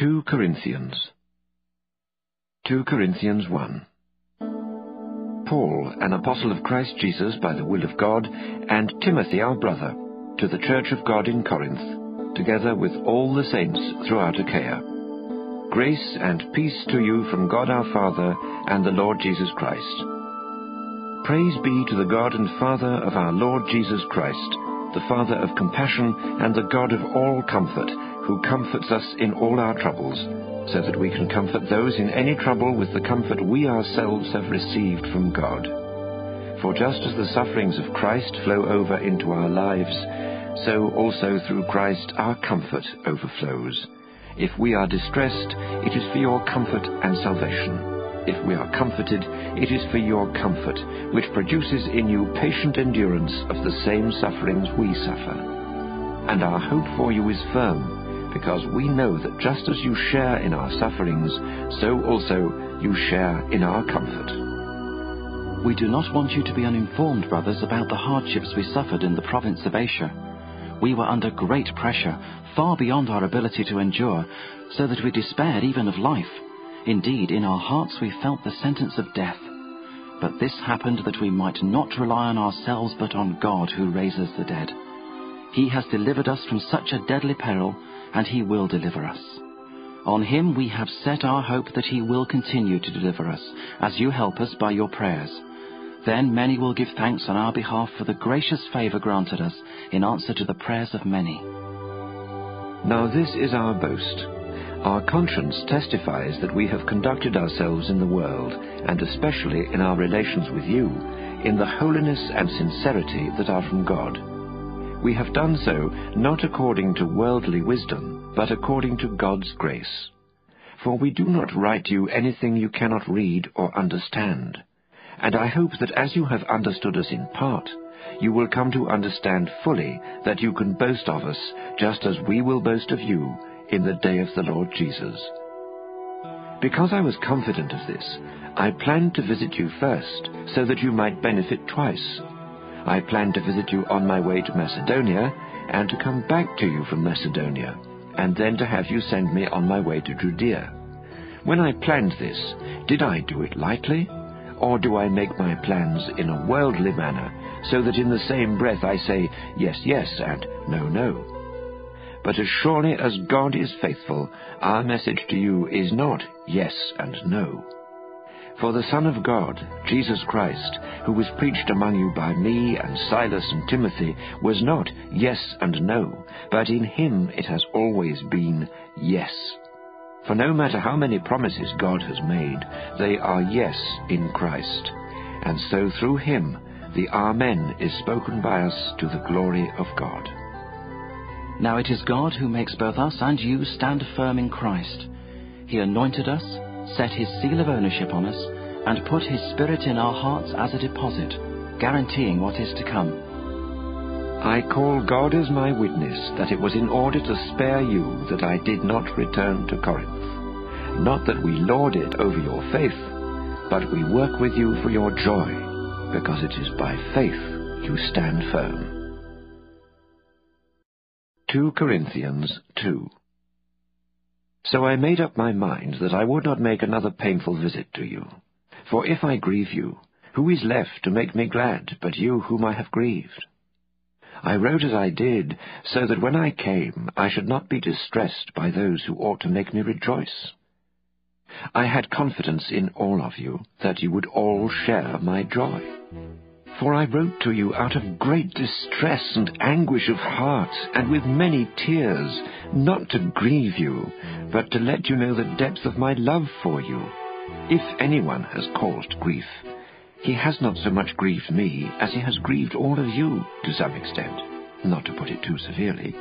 2 Corinthians 2 Corinthians 1 Paul, an apostle of Christ Jesus by the will of God, and Timothy our brother, to the church of God in Corinth, together with all the saints throughout Achaia. Grace and peace to you from God our Father and the Lord Jesus Christ. Praise be to the God and Father of our Lord Jesus Christ, the Father of compassion and the God of all comfort, who comforts us in all our troubles, so that we can comfort those in any trouble with the comfort we ourselves have received from God. For just as the sufferings of Christ flow over into our lives, so also through Christ our comfort overflows. If we are distressed, it is for your comfort and salvation. If we are comforted, it is for your comfort, which produces in you patient endurance of the same sufferings we suffer. And our hope for you is firm because we know that just as you share in our sufferings, so also you share in our comfort. We do not want you to be uninformed, brothers, about the hardships we suffered in the province of Asia. We were under great pressure, far beyond our ability to endure, so that we despaired even of life. Indeed, in our hearts we felt the sentence of death. But this happened that we might not rely on ourselves but on God who raises the dead. He has delivered us from such a deadly peril and he will deliver us. On him we have set our hope that he will continue to deliver us, as you help us by your prayers. Then many will give thanks on our behalf for the gracious favor granted us in answer to the prayers of many. Now this is our boast. Our conscience testifies that we have conducted ourselves in the world, and especially in our relations with you, in the holiness and sincerity that are from God we have done so not according to worldly wisdom, but according to God's grace. For we do not write you anything you cannot read or understand. And I hope that as you have understood us in part, you will come to understand fully that you can boast of us, just as we will boast of you in the day of the Lord Jesus. Because I was confident of this, I planned to visit you first, so that you might benefit twice I planned to visit you on my way to Macedonia, and to come back to you from Macedonia, and then to have you send me on my way to Judea. When I planned this, did I do it lightly? Or do I make my plans in a worldly manner, so that in the same breath I say yes, yes, and no, no? But as surely as God is faithful, our message to you is not yes and no. For the Son of God, Jesus Christ, who was preached among you by me and Silas and Timothy, was not yes and no, but in him it has always been yes. For no matter how many promises God has made, they are yes in Christ. And so through him, the Amen is spoken by us to the glory of God. Now it is God who makes both us and you stand firm in Christ. He anointed us, set his seal of ownership on us, and put his Spirit in our hearts as a deposit, guaranteeing what is to come. I call God as my witness that it was in order to spare you that I did not return to Corinth. Not that we lord it over your faith, but we work with you for your joy, because it is by faith you stand firm. 2 Corinthians 2 So I made up my mind that I would not make another painful visit to you. For if I grieve you, who is left to make me glad but you whom I have grieved? I wrote as I did, so that when I came I should not be distressed by those who ought to make me rejoice. I had confidence in all of you, that you would all share my joy. For I wrote to you out of great distress and anguish of heart, and with many tears, not to grieve you, but to let you know the depth of my love for you. If anyone has caused grief, he has not so much grieved me as he has grieved all of you to some extent, not to put it too severely.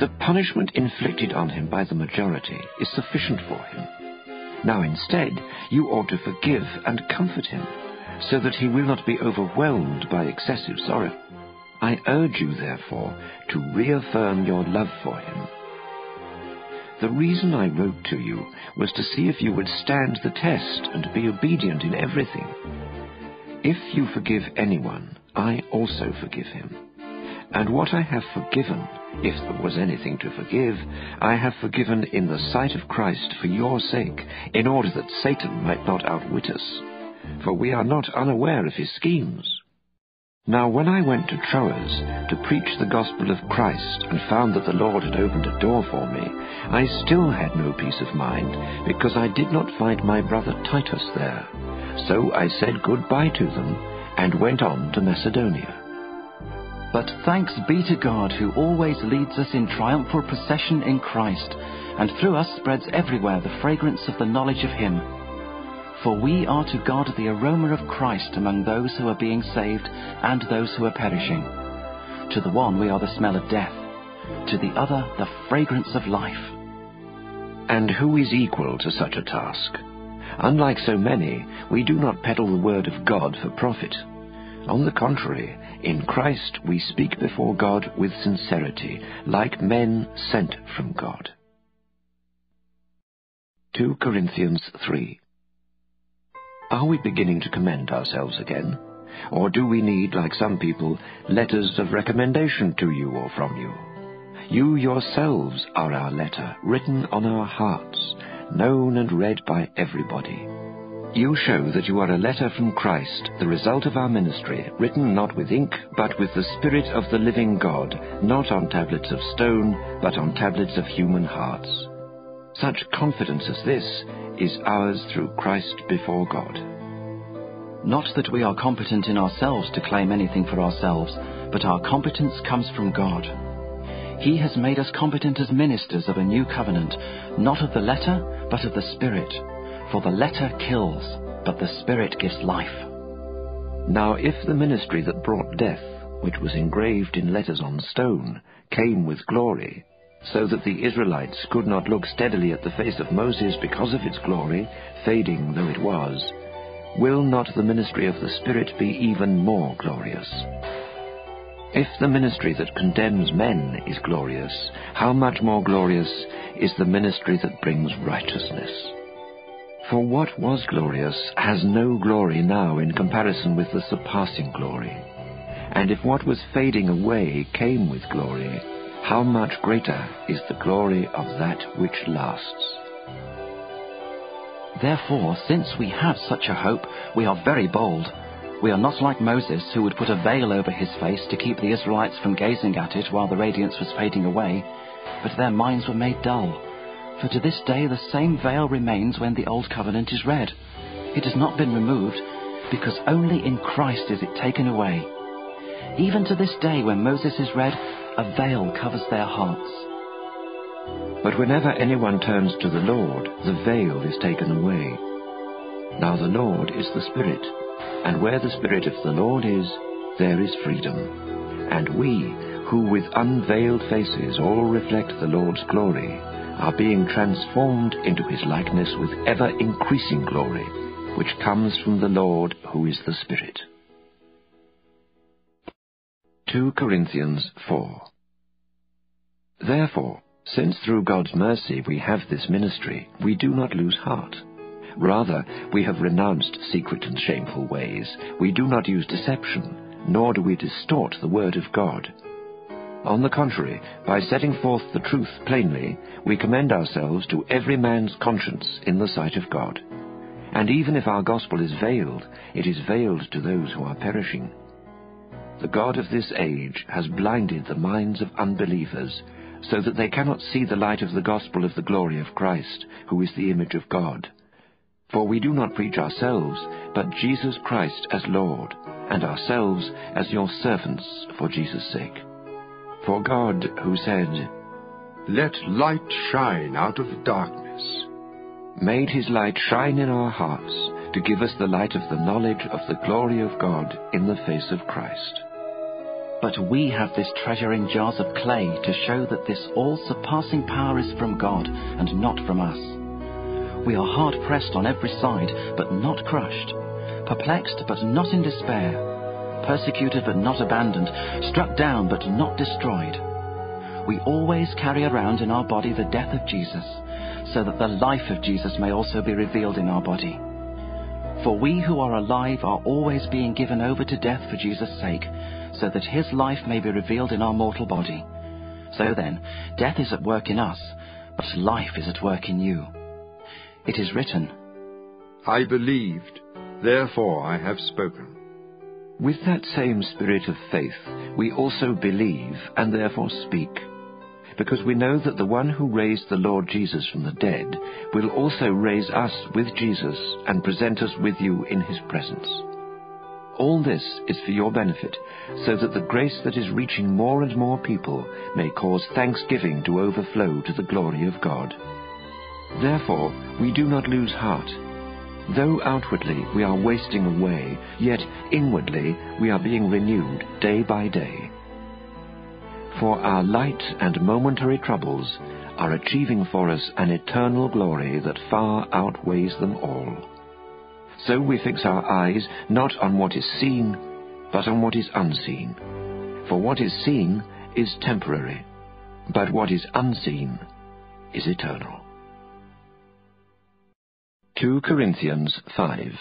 The punishment inflicted on him by the majority is sufficient for him. Now instead, you ought to forgive and comfort him, so that he will not be overwhelmed by excessive sorrow. I urge you, therefore, to reaffirm your love for him. The reason I wrote to you was to see if you would stand the test and be obedient in everything. If you forgive anyone, I also forgive him. And what I have forgiven, If there was anything to forgive, I have forgiven in the sight of Christ for your sake, in order that Satan might not outwit us. For we are not unaware of his schemes. Now when I went to Troas to preach the gospel of Christ and found that the Lord had opened a door for me, I still had no peace of mind, because I did not find my brother Titus there. So I said goodbye to them and went on to Macedonia. But thanks be to God who always leads us in triumphal procession in Christ, and through us spreads everywhere the fragrance of the knowledge of Him. For we are to God the aroma of Christ among those who are being saved and those who are perishing. To the one we are the smell of death, to the other the fragrance of life. And who is equal to such a task? Unlike so many, we do not peddle the word of God for profit. On the contrary, in Christ we speak before God with sincerity, like men sent from God. 2 Corinthians 3 are we beginning to commend ourselves again? Or do we need, like some people, letters of recommendation to you or from you? You yourselves are our letter, written on our hearts, known and read by everybody. You show that you are a letter from Christ, the result of our ministry, written not with ink, but with the Spirit of the living God, not on tablets of stone, but on tablets of human hearts. Such confidence as this is ours through Christ before God. Not that we are competent in ourselves to claim anything for ourselves, but our competence comes from God. He has made us competent as ministers of a new covenant, not of the letter, but of the Spirit. For the letter kills, but the Spirit gives life. Now if the ministry that brought death, which was engraved in letters on stone, came with glory, so that the Israelites could not look steadily at the face of Moses because of its glory, fading though it was, will not the ministry of the Spirit be even more glorious? If the ministry that condemns men is glorious, how much more glorious is the ministry that brings righteousness? For what was glorious has no glory now in comparison with the surpassing glory. And if what was fading away came with glory, how much greater is the glory of that which lasts. Therefore, since we have such a hope, we are very bold. We are not like Moses, who would put a veil over his face to keep the Israelites from gazing at it while the radiance was fading away, but their minds were made dull. For to this day the same veil remains when the Old Covenant is read. It has not been removed, because only in Christ is it taken away. Even to this day, when Moses is read, a veil covers their hearts. But whenever anyone turns to the Lord, the veil is taken away. Now the Lord is the Spirit, and where the Spirit of the Lord is, there is freedom. And we, who with unveiled faces all reflect the Lord's glory, are being transformed into his likeness with ever increasing glory, which comes from the Lord who is the Spirit. 2 Corinthians 4 Therefore, since through God's mercy we have this ministry, we do not lose heart. Rather, we have renounced secret and shameful ways. We do not use deception, nor do we distort the word of God. On the contrary, by setting forth the truth plainly, we commend ourselves to every man's conscience in the sight of God. And even if our gospel is veiled, it is veiled to those who are perishing the God of this age has blinded the minds of unbelievers, so that they cannot see the light of the gospel of the glory of Christ, who is the image of God. For we do not preach ourselves, but Jesus Christ as Lord, and ourselves as your servants for Jesus' sake. For God, who said, Let light shine out of darkness, made his light shine in our hearts, to give us the light of the knowledge of the glory of God in the face of Christ. But we have this treasure in jars of clay to show that this all-surpassing power is from God and not from us. We are hard pressed on every side, but not crushed, perplexed, but not in despair, persecuted, but not abandoned, struck down, but not destroyed. We always carry around in our body the death of Jesus, so that the life of Jesus may also be revealed in our body. For we who are alive are always being given over to death for Jesus' sake, so that his life may be revealed in our mortal body. So then, death is at work in us, but life is at work in you. It is written, I believed, therefore I have spoken. With that same spirit of faith, we also believe and therefore speak, because we know that the one who raised the Lord Jesus from the dead will also raise us with Jesus and present us with you in his presence. All this is for your benefit, so that the grace that is reaching more and more people may cause thanksgiving to overflow to the glory of God. Therefore, we do not lose heart. Though outwardly we are wasting away, yet inwardly we are being renewed day by day. For our light and momentary troubles are achieving for us an eternal glory that far outweighs them all. So we fix our eyes not on what is seen, but on what is unseen. For what is seen is temporary, but what is unseen is eternal. 2 Corinthians 5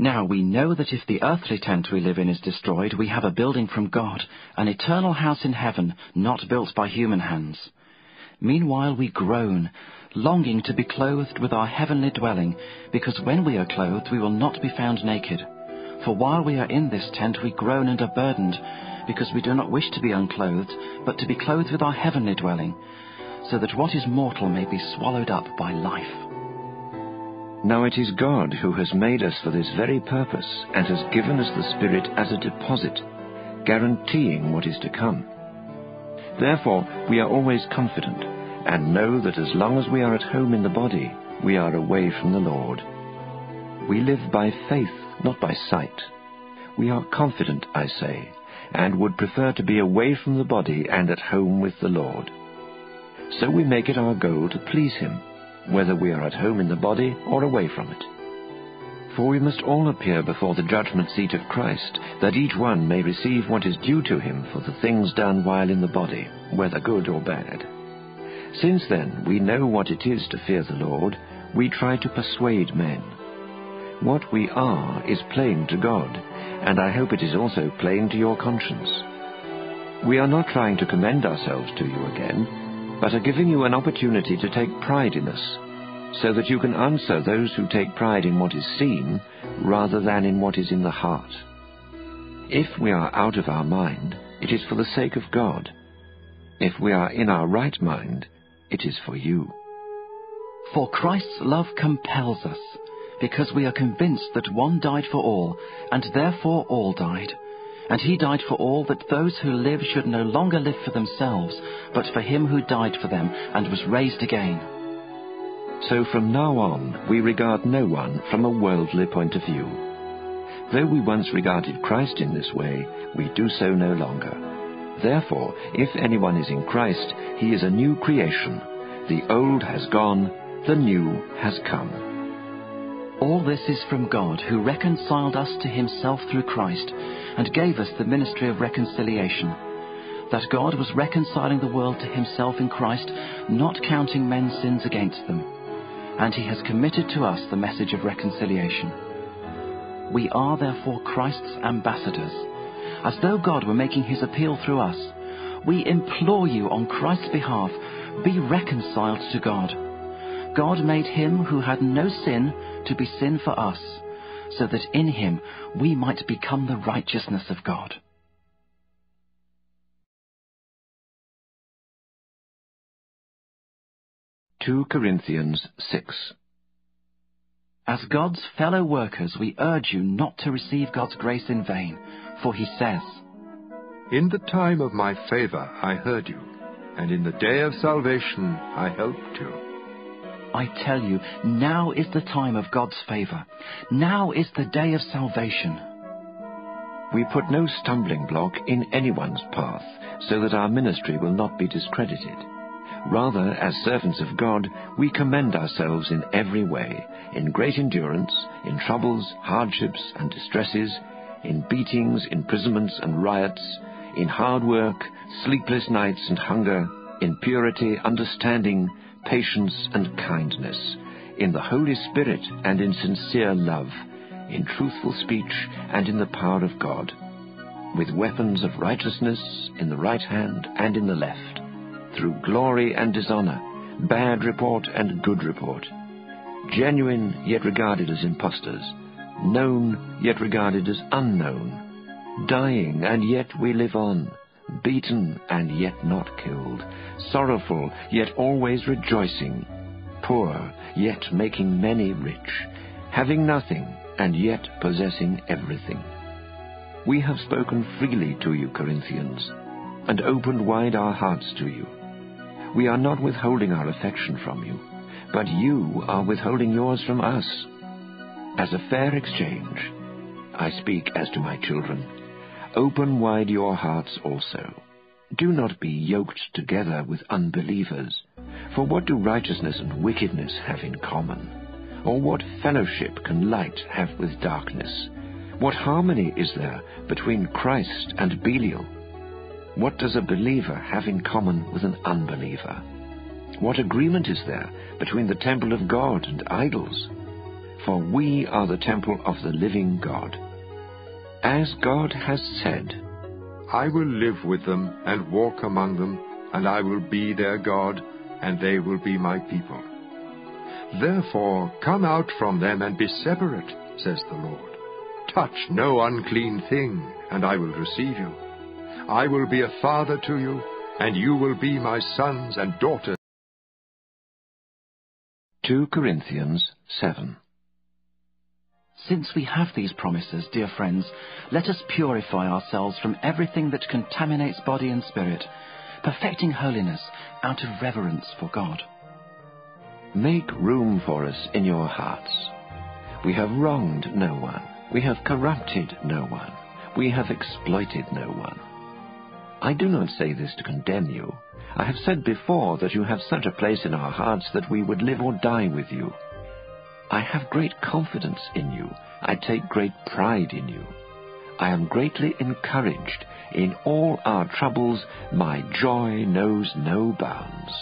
Now we know that if the earthly tent we live in is destroyed, we have a building from God, an eternal house in heaven, not built by human hands. Meanwhile we groan, longing to be clothed with our heavenly dwelling, because when we are clothed we will not be found naked. For while we are in this tent we groan and are burdened, because we do not wish to be unclothed, but to be clothed with our heavenly dwelling, so that what is mortal may be swallowed up by life. Now it is God who has made us for this very purpose and has given us the Spirit as a deposit, guaranteeing what is to come. Therefore, we are always confident and know that as long as we are at home in the body, we are away from the Lord. We live by faith, not by sight. We are confident, I say, and would prefer to be away from the body and at home with the Lord. So we make it our goal to please Him whether we are at home in the body or away from it. For we must all appear before the judgment seat of Christ, that each one may receive what is due to him for the things done while in the body, whether good or bad. Since then we know what it is to fear the Lord, we try to persuade men. What we are is plain to God, and I hope it is also plain to your conscience. We are not trying to commend ourselves to you again, but are giving you an opportunity to take pride in us, so that you can answer those who take pride in what is seen rather than in what is in the heart. If we are out of our mind, it is for the sake of God. If we are in our right mind, it is for you. For Christ's love compels us, because we are convinced that one died for all, and therefore all died. And he died for all, that those who live should no longer live for themselves, but for him who died for them and was raised again. So from now on, we regard no one from a worldly point of view. Though we once regarded Christ in this way, we do so no longer. Therefore, if anyone is in Christ, he is a new creation. The old has gone, the new has come. All this is from God, who reconciled us to himself through Christ, and gave us the ministry of reconciliation. That God was reconciling the world to himself in Christ, not counting men's sins against them. And he has committed to us the message of reconciliation. We are therefore Christ's ambassadors, as though God were making his appeal through us. We implore you on Christ's behalf, be reconciled to God. God made him who had no sin to be sin for us, so that in him we might become the righteousness of God. Two Corinthians six. As God's fellow workers, we urge you not to receive God's grace in vain, for he says, In the time of my favor I heard you, and in the day of salvation I helped you. I tell you, now is the time of God's favor. Now is the day of salvation. We put no stumbling block in anyone's path, so that our ministry will not be discredited. Rather, as servants of God, we commend ourselves in every way, in great endurance, in troubles, hardships, and distresses, in beatings, imprisonments, and riots, in hard work, sleepless nights, and hunger, in purity, understanding, patience, and kindness, in the Holy Spirit and in sincere love, in truthful speech and in the power of God. with weapons of righteousness in the right hand and in the left, through glory and dishonor, bad report and good report, genuine yet regarded as impostors, known yet regarded as unknown, dying and yet we live on, beaten and yet not killed, sorrowful yet always rejoicing, poor yet making many rich, having nothing and yet possessing everything. We have spoken freely to you, Corinthians, and opened wide our hearts to you. We are not withholding our affection from you, but you are withholding yours from us. As a fair exchange, I speak as to my children, open wide your hearts also. Do not be yoked together with unbelievers. For what do righteousness and wickedness have in common? Or what fellowship can light have with darkness? What harmony is there between Christ and Belial? What does a believer have in common with an unbeliever? What agreement is there between the temple of God and idols? For we are the temple of the living God. As God has said, I will live with them and walk among them, and I will be their God, and they will be my people. Therefore come out from them and be separate, says the Lord. Touch no unclean thing, and I will receive you. I will be a father to you, and you will be my sons and daughters. 2 Corinthians 7. Since we have these promises, dear friends, let us purify ourselves from everything that contaminates body and spirit, perfecting holiness out of reverence for God. Make room for us in your hearts. We have wronged no one. We have corrupted no one. We have exploited no one. I do not say this to condemn you. I have said before that you have such a place in our hearts that we would live or die with you. I have great confidence in you. I take great pride in you. I am greatly encouraged. In all our troubles, my joy knows no bounds.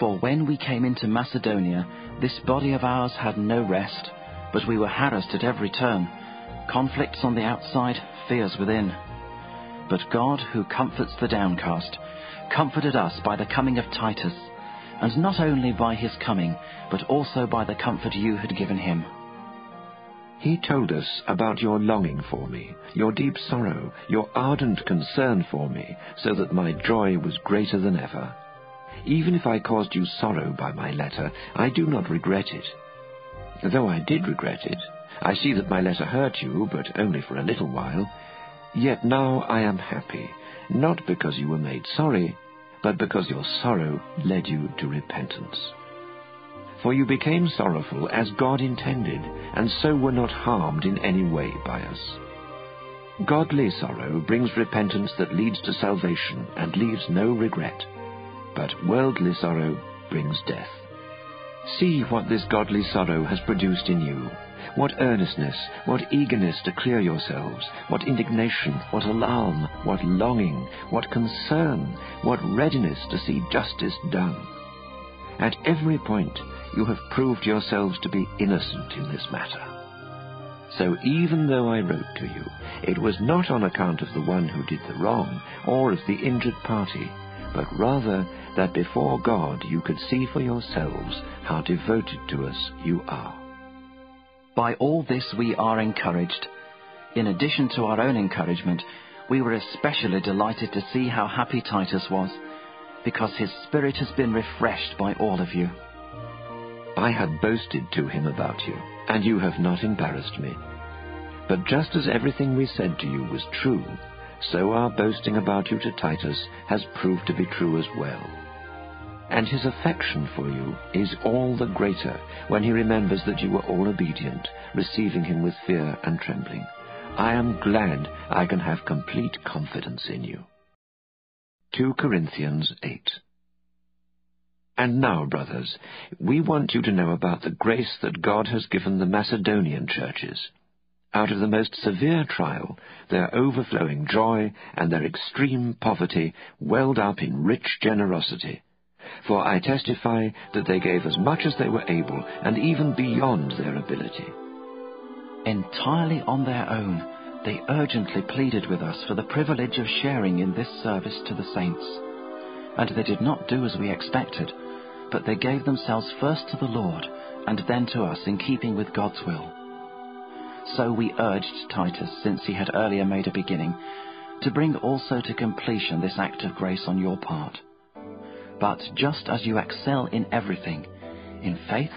For when we came into Macedonia, this body of ours had no rest, but we were harassed at every turn. Conflicts on the outside, fears within. But God, who comforts the downcast, comforted us by the coming of Titus, and not only by his coming, but also by the comfort you had given him. He told us about your longing for me, your deep sorrow, your ardent concern for me, so that my joy was greater than ever. Even if I caused you sorrow by my letter, I do not regret it. Though I did regret it, I see that my letter hurt you, but only for a little while. Yet now I am happy, not because you were made sorry, but because your sorrow led you to repentance. For you became sorrowful as God intended, and so were not harmed in any way by us. Godly sorrow brings repentance that leads to salvation and leaves no regret, but worldly sorrow brings death. See what this godly sorrow has produced in you. What earnestness, what eagerness to clear yourselves, what indignation, what alarm, what longing, what concern, what readiness to see justice done. At every point you have proved yourselves to be innocent in this matter. So even though I wrote to you, it was not on account of the one who did the wrong, or of the injured party, but rather that before God you could see for yourselves how devoted to us you are. By all this we are encouraged. In addition to our own encouragement, we were especially delighted to see how happy Titus was, because his spirit has been refreshed by all of you. I had boasted to him about you, and you have not embarrassed me. But just as everything we said to you was true, so our boasting about you to Titus has proved to be true as well. And his affection for you is all the greater when he remembers that you were all obedient, receiving him with fear and trembling. I am glad I can have complete confidence in you. 2 Corinthians 8 And now, brothers, we want you to know about the grace that God has given the Macedonian churches. Out of the most severe trial, their overflowing joy and their extreme poverty welled up in rich generosity. For I testify that they gave as much as they were able, and even beyond their ability. Entirely on their own, They urgently pleaded with us for the privilege of sharing in this service to the saints. And they did not do as we expected, but they gave themselves first to the Lord and then to us in keeping with God's will. So we urged Titus, since he had earlier made a beginning, to bring also to completion this act of grace on your part. But just as you excel in everything, in faith,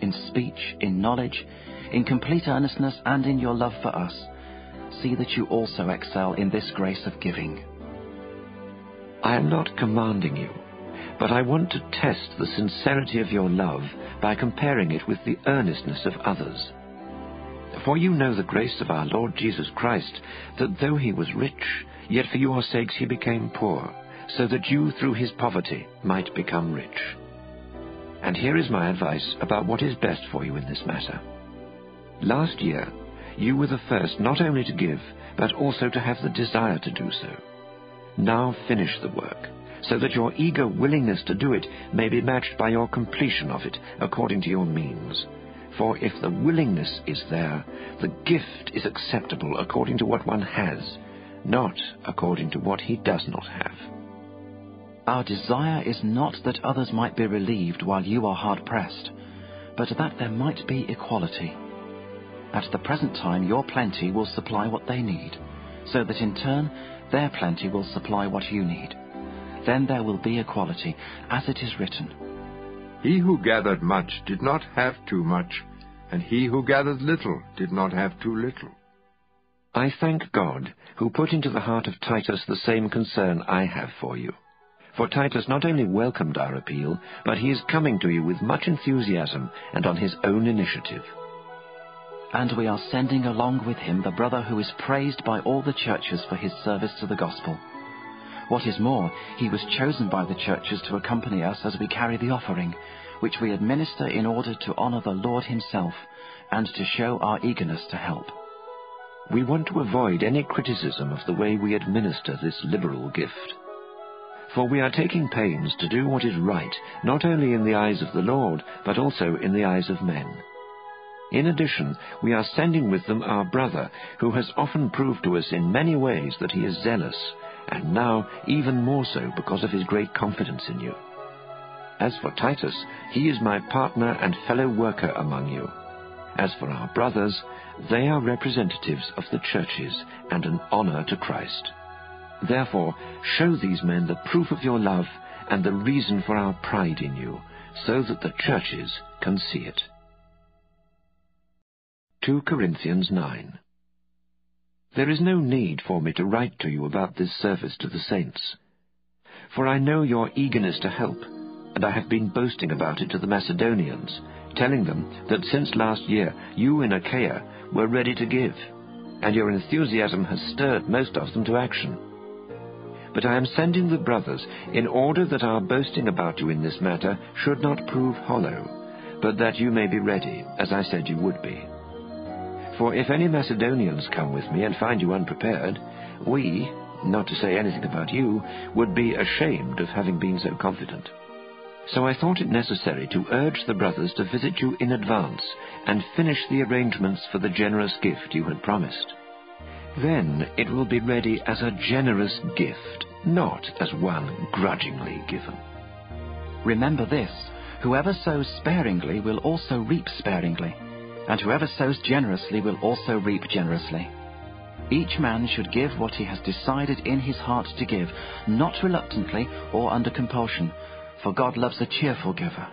in speech, in knowledge, in complete earnestness, and in your love for us, see that you also excel in this grace of giving. I am not commanding you, but I want to test the sincerity of your love by comparing it with the earnestness of others. For you know the grace of our Lord Jesus Christ, that though he was rich, yet for your sakes he became poor, so that you through his poverty might become rich. And here is my advice about what is best for you in this matter. Last year, you were the first not only to give, but also to have the desire to do so. Now finish the work, so that your eager willingness to do it may be matched by your completion of it according to your means. For if the willingness is there, the gift is acceptable according to what one has, not according to what he does not have. Our desire is not that others might be relieved while you are hard pressed, but that there might be equality. At the present time, your plenty will supply what they need, so that in turn, their plenty will supply what you need. Then there will be equality, as it is written. He who gathered much did not have too much, and he who gathered little did not have too little. I thank God, who put into the heart of Titus the same concern I have for you. For Titus not only welcomed our appeal, but he is coming to you with much enthusiasm and on his own initiative and we are sending along with him the brother who is praised by all the churches for his service to the gospel. What is more, he was chosen by the churches to accompany us as we carry the offering, which we administer in order to honor the Lord himself and to show our eagerness to help. We want to avoid any criticism of the way we administer this liberal gift. For we are taking pains to do what is right, not only in the eyes of the Lord, but also in the eyes of men. In addition, we are sending with them our brother, who has often proved to us in many ways that he is zealous, and now even more so because of his great confidence in you. As for Titus, he is my partner and fellow worker among you. As for our brothers, they are representatives of the churches and an honor to Christ. Therefore, show these men the proof of your love and the reason for our pride in you, so that the churches can see it. 2 Corinthians 9 There is no need for me to write to you about this service to the saints. For I know your eagerness to help, and I have been boasting about it to the Macedonians, telling them that since last year you in Achaia were ready to give, and your enthusiasm has stirred most of them to action. But I am sending the brothers in order that our boasting about you in this matter should not prove hollow, but that you may be ready, as I said you would be. For if any Macedonians come with me and find you unprepared, we, not to say anything about you, would be ashamed of having been so confident. So I thought it necessary to urge the brothers to visit you in advance and finish the arrangements for the generous gift you had promised. Then it will be ready as a generous gift, not as one grudgingly given. Remember this whoever sows sparingly will also reap sparingly and whoever sows generously will also reap generously. Each man should give what he has decided in his heart to give, not reluctantly or under compulsion, for God loves a cheerful giver.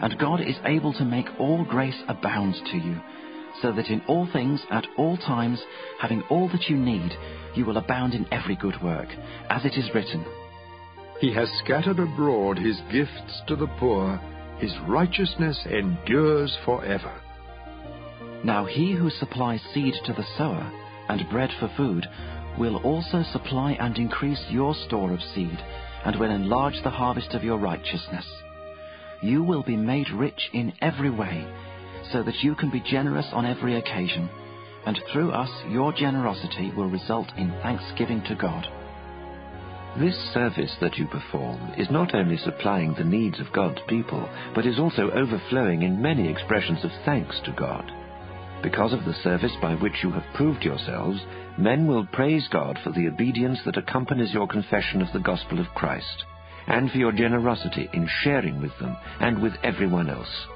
And God is able to make all grace abound to you, so that in all things, at all times, having all that you need, you will abound in every good work, as it is written. He has scattered abroad his gifts to the poor, his righteousness endures forever. Now he who supplies seed to the sower and bread for food will also supply and increase your store of seed and will enlarge the harvest of your righteousness. You will be made rich in every way so that you can be generous on every occasion, and through us your generosity will result in thanksgiving to God. This service that you perform is not only supplying the needs of God's people, but is also overflowing in many expressions of thanks to God. Because of the service by which you have proved yourselves, men will praise God for the obedience that accompanies your confession of the gospel of Christ, and for your generosity in sharing with them and with everyone else.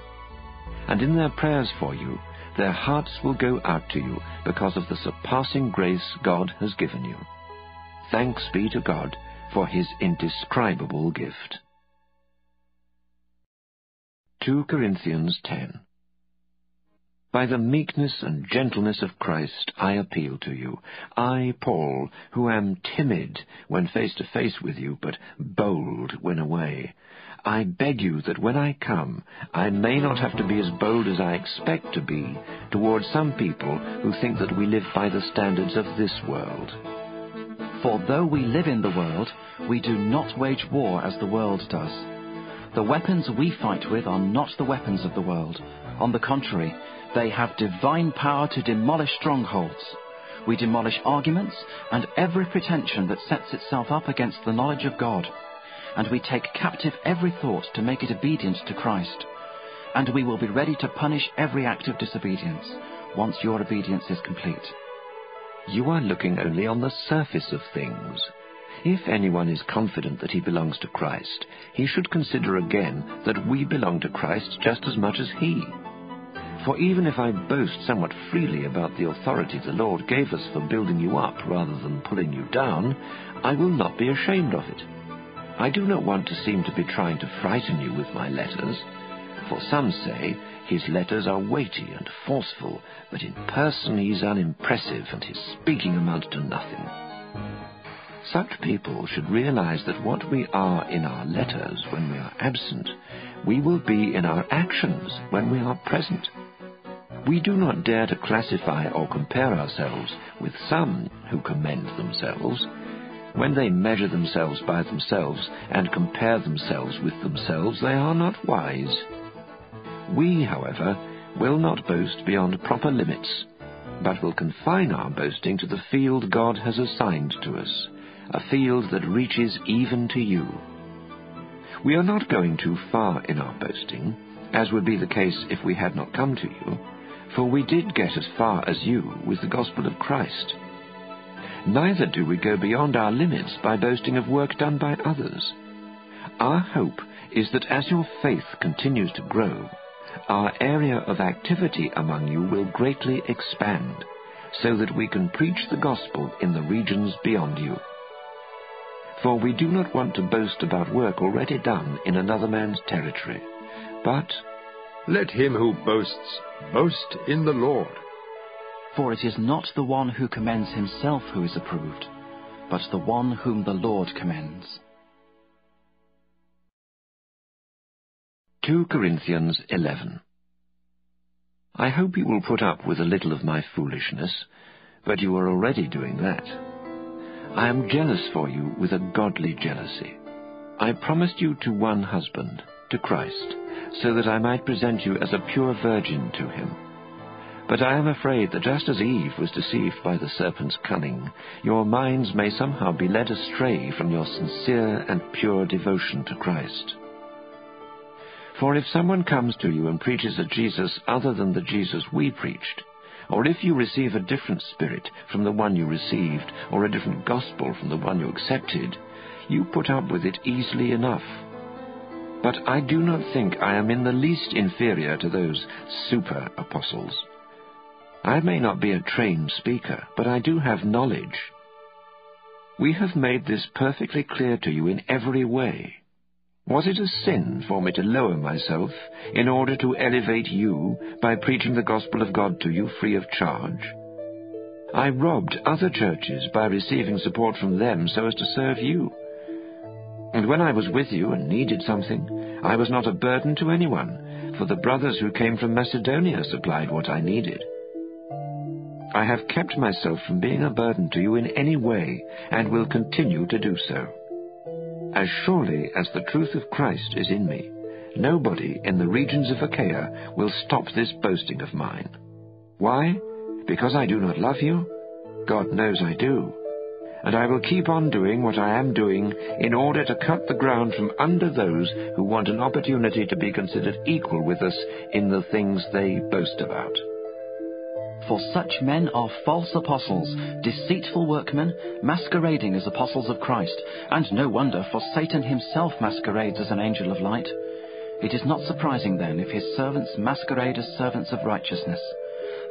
And in their prayers for you, their hearts will go out to you because of the surpassing grace God has given you. Thanks be to God for his indescribable gift. 2 Corinthians 10 By the meekness and gentleness of Christ I appeal to you, I, Paul, who am timid when face to face with you, but bold when away. I beg you that when I come, I may not have to be as bold as I expect to be towards some people who think that we live by the standards of this world. For though we live in the world, we do not wage war as the world does. The weapons we fight with are not the weapons of the world. On the contrary, they have divine power to demolish strongholds. We demolish arguments and every pretension that sets itself up against the knowledge of God and we take captive every thought to make it obedient to Christ. And we will be ready to punish every act of disobedience once your obedience is complete. You are looking only on the surface of things. If anyone is confident that he belongs to Christ, he should consider again that we belong to Christ just as much as he. For even if I boast somewhat freely about the authority the Lord gave us for building you up rather than pulling you down, I will not be ashamed of it. I do not want to seem to be trying to frighten you with my letters, for some say his letters are weighty and forceful, but in person he's unimpressive and his speaking amounts to nothing. Such people should realize that what we are in our letters when we are absent, we will be in our actions when we are present. We do not dare to classify or compare ourselves with some who commend themselves, when they measure themselves by themselves and compare themselves with themselves, they are not wise. We, however, will not boast beyond proper limits, but will confine our boasting to the field God has assigned to us, a field that reaches even to you. We are not going too far in our boasting, as would be the case if we had not come to you, for we did get as far as you with the gospel of Christ neither do we go beyond our limits by boasting of work done by others. Our hope is that as your faith continues to grow, our area of activity among you will greatly expand, so that we can preach the gospel in the regions beyond you. For we do not want to boast about work already done in another man's territory, but let him who boasts boast in the Lord. For it is not the one who commends himself who is approved, but the one whom the Lord commends. 2 Corinthians 11 I hope you will put up with a little of my foolishness, but you are already doing that. I am jealous for you with a godly jealousy. I promised you to one husband, to Christ, so that I might present you as a pure virgin to him. But I am afraid that just as Eve was deceived by the serpent's cunning, your minds may somehow be led astray from your sincere and pure devotion to Christ. For if someone comes to you and preaches a Jesus other than the Jesus we preached, or if you receive a different spirit from the one you received, or a different gospel from the one you accepted, you put up with it easily enough. But I do not think I am in the least inferior to those super apostles. I may not be a trained speaker, but I do have knowledge. We have made this perfectly clear to you in every way. Was it a sin for me to lower myself in order to elevate you by preaching the gospel of God to you free of charge? I robbed other churches by receiving support from them so as to serve you. And when I was with you and needed something, I was not a burden to anyone, for the brothers who came from Macedonia supplied what I needed. I have kept myself from being a burden to you in any way, and will continue to do so. As surely as the truth of Christ is in me, nobody in the regions of Achaia will stop this boasting of mine. Why? Because I do not love you? God knows I do. And I will keep on doing what I am doing in order to cut the ground from under those who want an opportunity to be considered equal with us in the things they boast about. For such men are false apostles, deceitful workmen, masquerading as apostles of Christ. And no wonder, for Satan himself masquerades as an angel of light. It is not surprising then if his servants masquerade as servants of righteousness.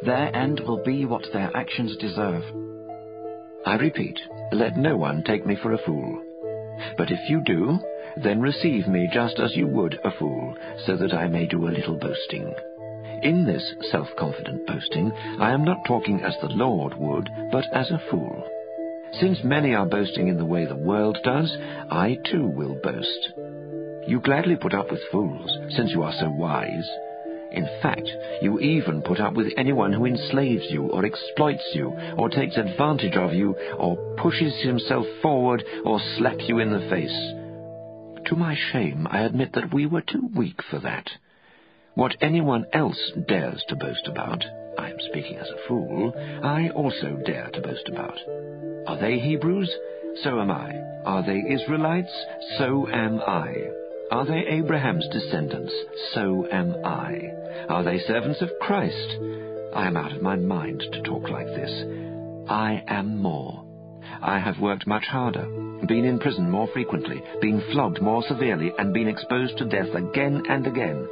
Their end will be what their actions deserve. I repeat, let no one take me for a fool. But if you do, then receive me just as you would a fool, so that I may do a little boasting. In this self-confident boasting, I am not talking as the Lord would, but as a fool. Since many are boasting in the way the world does, I too will boast. You gladly put up with fools, since you are so wise. In fact, you even put up with anyone who enslaves you, or exploits you, or takes advantage of you, or pushes himself forward, or slaps you in the face. To my shame, I admit that we were too weak for that. What anyone else dares to boast about, I am speaking as a fool, I also dare to boast about. Are they Hebrews? So am I. Are they Israelites? So am I. Are they Abraham's descendants? So am I. Are they servants of Christ? I am out of my mind to talk like this. I am more. I have worked much harder, been in prison more frequently, been flogged more severely, and been exposed to death again and again.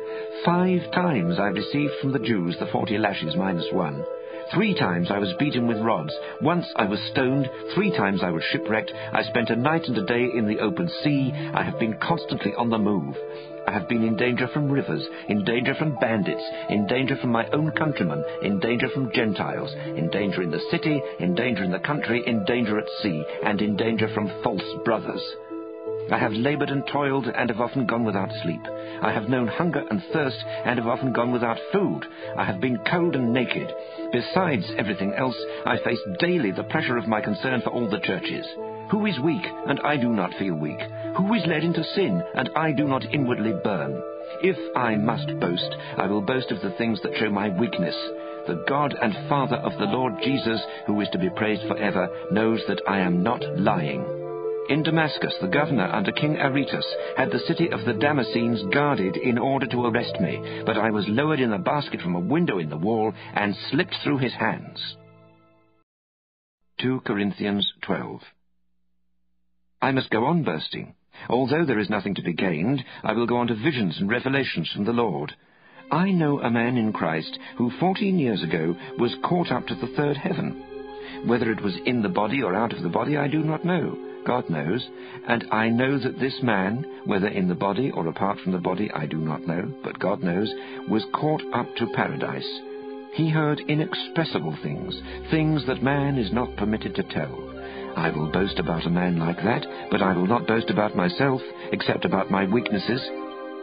Five times I received from the Jews the forty lashes minus one. Three times I was beaten with rods. Once I was stoned. Three times I was shipwrecked. I spent a night and a day in the open sea. I have been constantly on the move. I have been in danger from rivers, in danger from bandits, in danger from my own countrymen, in danger from Gentiles, in danger in the city, in danger in the country, in danger at sea, and in danger from false brothers. I have labored and toiled and have often gone without sleep. I have known hunger and thirst and have often gone without food. I have been cold and naked. Besides everything else, I face daily the pressure of my concern for all the churches. Who is weak, and I do not feel weak? Who is led into sin, and I do not inwardly burn? If I must boast, I will boast of the things that show my weakness. The God and Father of the Lord Jesus, who is to be praised forever, knows that I am not lying. In Damascus, the governor under King Aretas had the city of the Damascenes guarded in order to arrest me, but I was lowered in a basket from a window in the wall and slipped through his hands. 2 Corinthians 12 I must go on boasting. Although there is nothing to be gained, I will go on to visions and revelations from the Lord. I know a man in Christ who fourteen years ago was caught up to the third heaven. Whether it was in the body or out of the body, I do not know. God knows. And I know that this man, whether in the body or apart from the body, I do not know, but God knows, was caught up to paradise. He heard inexpressible things, things that man is not permitted to tell. I will boast about a man like that, but I will not boast about myself, except about my weaknesses.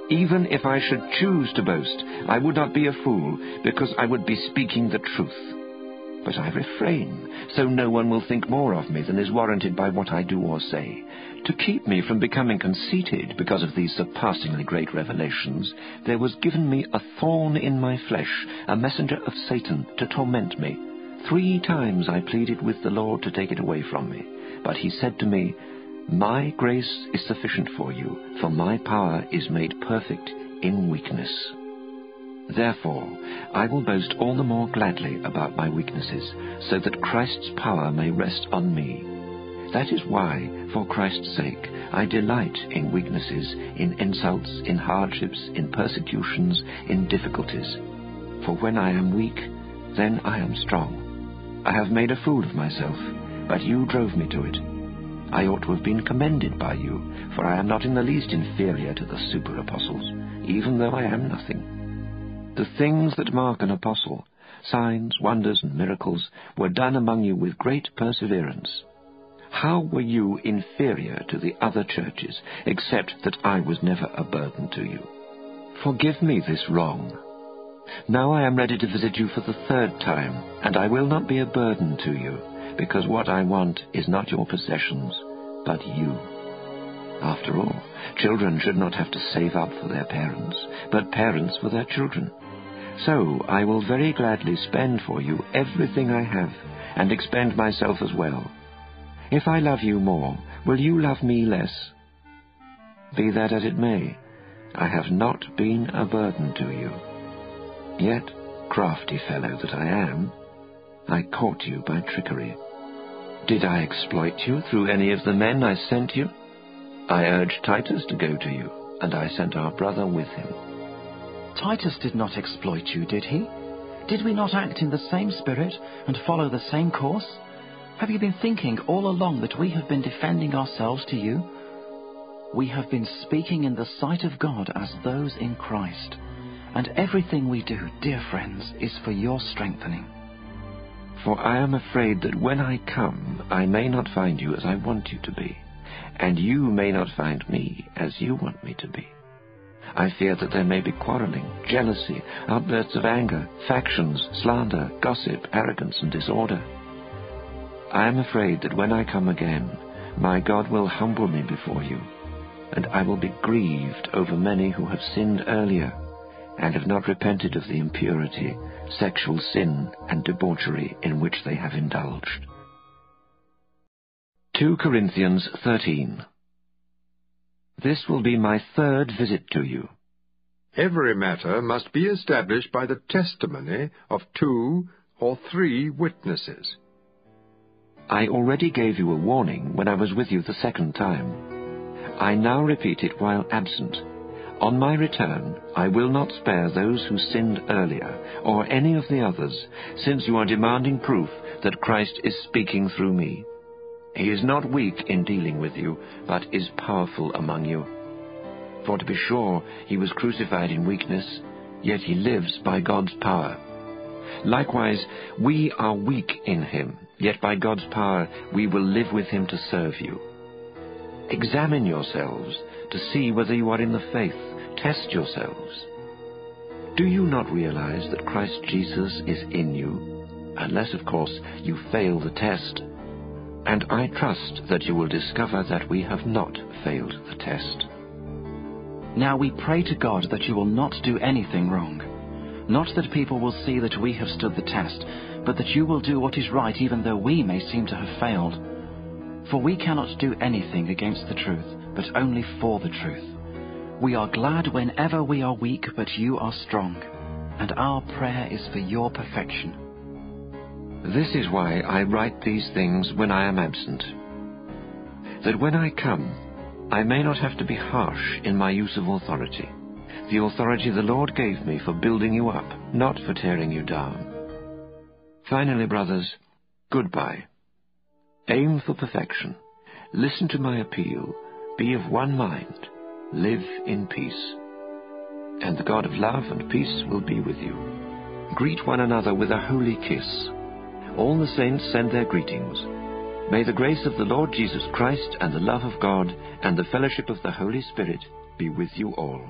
Even if I should choose to boast, I would not be a fool, because I would be speaking the truth. But I refrain, so no one will think more of me than is warranted by what I do or say. To keep me from becoming conceited because of these surpassingly great revelations, there was given me a thorn in my flesh, a messenger of Satan, to torment me. Three times I pleaded with the Lord to take it away from me, but he said to me, My grace is sufficient for you, for my power is made perfect in weakness. Therefore, I will boast all the more gladly about my weaknesses, so that Christ's power may rest on me. That is why, for Christ's sake, I delight in weaknesses, in insults, in hardships, in persecutions, in difficulties. For when I am weak, then I am strong. I have made a fool of myself, but you drove me to it. I ought to have been commended by you, for I am not in the least inferior to the super apostles, even though I am nothing. The things that mark an apostle, signs, wonders, and miracles, were done among you with great perseverance. How were you inferior to the other churches, except that I was never a burden to you? Forgive me this wrong. Now I am ready to visit you for the third time, and I will not be a burden to you, because what I want is not your possessions, but you. After all, children should not have to save up for their parents, but parents for their children. So I will very gladly spend for you everything I have, and expend myself as well. If I love you more, will you love me less? Be that as it may, I have not been a burden to you. Yet, crafty fellow that I am, I caught you by trickery. Did I exploit you through any of the men I sent you? I urged Titus to go to you, and I sent our brother with him. Titus did not exploit you, did he? Did we not act in the same spirit and follow the same course? Have you been thinking all along that we have been defending ourselves to you? We have been speaking in the sight of God as those in Christ. And everything we do, dear friends, is for your strengthening. For I am afraid that when I come, I may not find you as I want you to be, and you may not find me as you want me to be. I fear that there may be quarreling, jealousy, outbursts of anger, factions, slander, gossip, arrogance, and disorder. I am afraid that when I come again, my God will humble me before you, and I will be grieved over many who have sinned earlier and have not repented of the impurity, sexual sin, and debauchery in which they have indulged. 2 Corinthians 13 This will be my third visit to you. Every matter must be established by the testimony of two or three witnesses. I already gave you a warning when I was with you the second time. I now repeat it while absent on my return, I will not spare those who sinned earlier, or any of the others, since you are demanding proof that Christ is speaking through me. He is not weak in dealing with you, but is powerful among you. For to be sure, he was crucified in weakness, yet he lives by God's power. Likewise, we are weak in him, yet by God's power we will live with him to serve you. Examine yourselves to see whether you are in the faith. Test yourselves. Do you not realize that Christ Jesus is in you? Unless, of course, you fail the test. And I trust that you will discover that we have not failed the test. Now we pray to God that you will not do anything wrong. Not that people will see that we have stood the test, but that you will do what is right even though we may seem to have failed. For we cannot do anything against the truth, but only for the truth. We are glad whenever we are weak, but you are strong, and our prayer is for your perfection. This is why I write these things when I am absent, that when I come, I may not have to be harsh in my use of authority, the authority the Lord gave me for building you up, not for tearing you down. Finally, brothers, goodbye. Aim for perfection. Listen to my appeal. Be of one mind. Live in peace. And the God of love and peace will be with you. Greet one another with a holy kiss. All the saints send their greetings. May the grace of the Lord Jesus Christ and the love of God and the fellowship of the Holy Spirit be with you all.